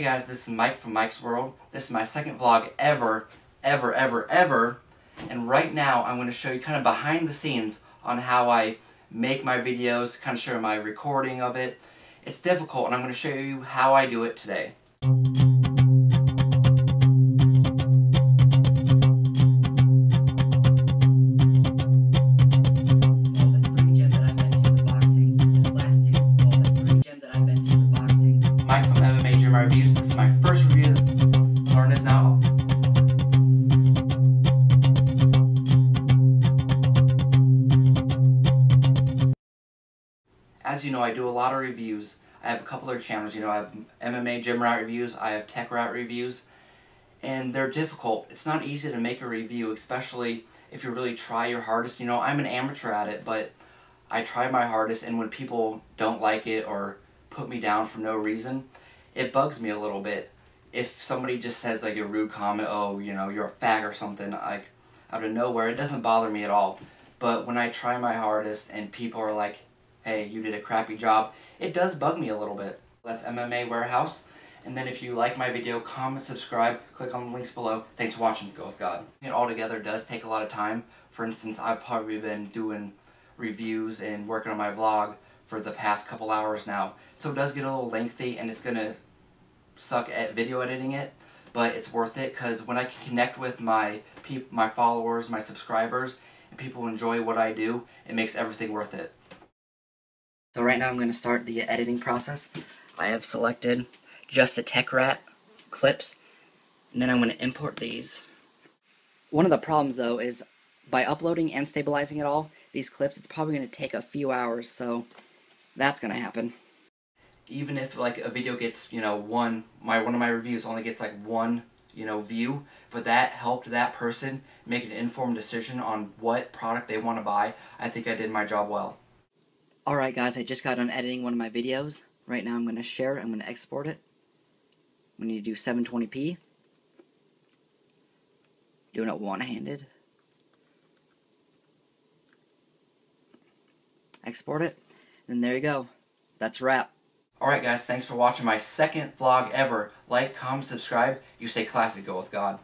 Hey guys, this is Mike from Mike's World. This is my second vlog ever, ever, ever, ever. And right now I'm going to show you kind of behind the scenes on how I make my videos, kind of show my recording of it. It's difficult and I'm going to show you how I do it today. As you know, I do a lot of reviews. I have a couple of channels. You know, I have MMA Gym Rat Reviews. I have Tech Rat Reviews. And they're difficult. It's not easy to make a review, especially if you really try your hardest. You know, I'm an amateur at it, but I try my hardest. And when people don't like it or put me down for no reason, it bugs me a little bit. If somebody just says like a rude comment, oh, you know, you're a fag or something, like out of nowhere, it doesn't bother me at all. But when I try my hardest and people are like, hey, you did a crappy job, it does bug me a little bit. That's MMA Warehouse. And then if you like my video, comment, subscribe, click on the links below. Thanks for watching. Go with God. It all together does take a lot of time. For instance, I've probably been doing reviews and working on my vlog for the past couple hours now. So it does get a little lengthy and it's going to suck at video editing it, but it's worth it because when I can connect with my my followers, my subscribers, and people enjoy what I do, it makes everything worth it. So right now I'm going to start the editing process. I have selected just the Tech Rat clips, and then I'm going to import these. One of the problems though is by uploading and stabilizing it all, these clips, it's probably going to take a few hours, so that's gonna happen. Even if like a video gets, you know, one my one of my reviews only gets like one, you know, view, but that helped that person make an informed decision on what product they want to buy, I think I did my job well. Alright guys, I just got done editing one of my videos. Right now I'm gonna share it, I'm gonna export it. We need to do 720p. Doing it one-handed. Export it. And there you go. That's wrap. Alright guys, thanks for watching my second vlog ever. Like, comment, subscribe. You stay classic, go with God.